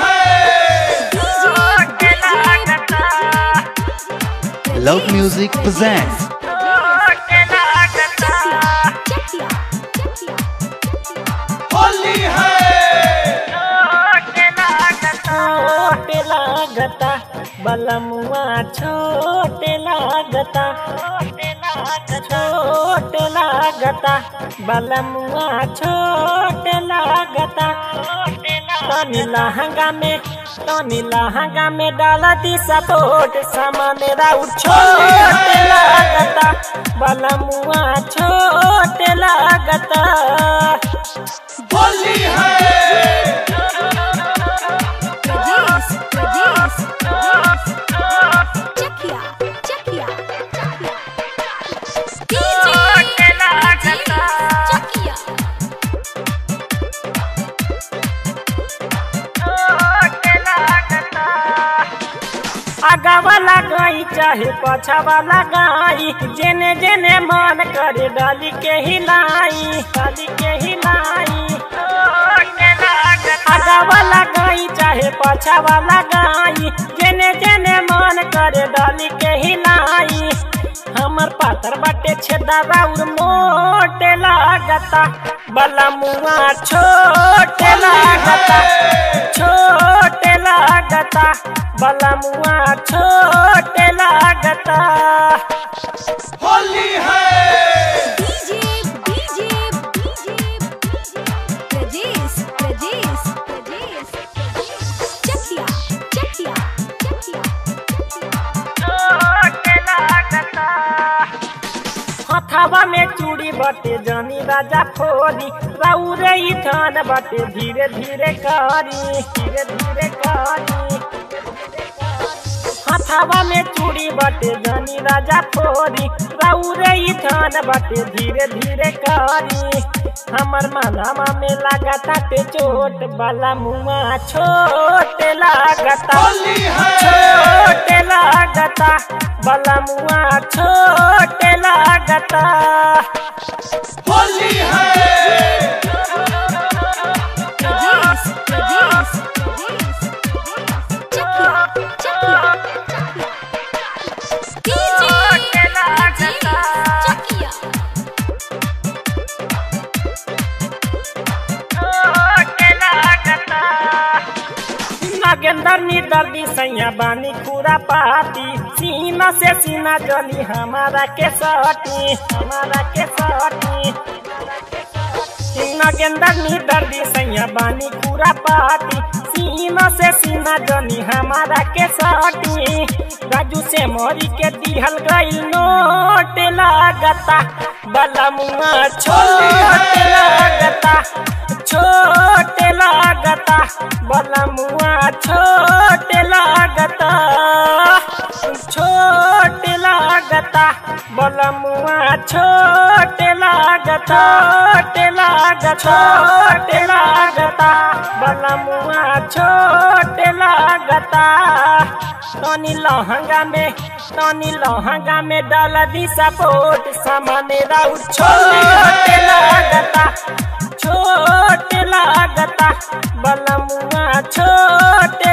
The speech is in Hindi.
है। Music presents होली है। छोटे लागता बलमुआ छोटे लागता। छोटे लागता बलमुआ छोटे लागता। तनी लहंगा में तनी लहंगा में डाला दी सपोर्ट सामान राउट छोटे लागता बलमुआ छोटे लागता बोली है। वाला गाई, चाहे पछा वाला गाई। जेने जेने मन करे डाली के हिलाई, डाली के हिलाई। आगा वाला गाई, चाहे पछा वाला गाई। जेने जेने मन करे डाली के हिलाई। हमर पातर बाटे छेदा राउर मोटे लागता। बला मुआ छोटे लागता छोटे लागता। बला मुआ छोटे लागता। होली है। हथावा में चूड़ी बटे जानी राजा फोरी राउरे थान बटे धीरे धीरे करी। धीरे धीरे हथावा में चूड़ी बटे जानी राजा फोरी राउरे ई थान बटे धीरे धीरे करी। हमर मानामा में लागता ते चोट बाला मुआ छोट लागता। है। छोटे लागता बला मुआ छोटे लागता। होली है। नागेंद्र नी दर्दी सैया बानी, पूरा पाती। सीना से सीना जली हमारा के सटी हमारा के सटी नागेंद्र नी दर्दी सैया बानी, पूरा पाती। सीना से सीना जली हमारा के सटी राजू से मोरी के दिहल गई नोट लागता बला मुआ छोट लागता छोट लागता मुआ छोट लागता। छोट लागता बला छोट छोट लागता। तनी लहंगा में, तनी लहंगा में डाल दी सपोर्ट, सामान राउ छोट लागता छोट लागता, बलमुआ छोट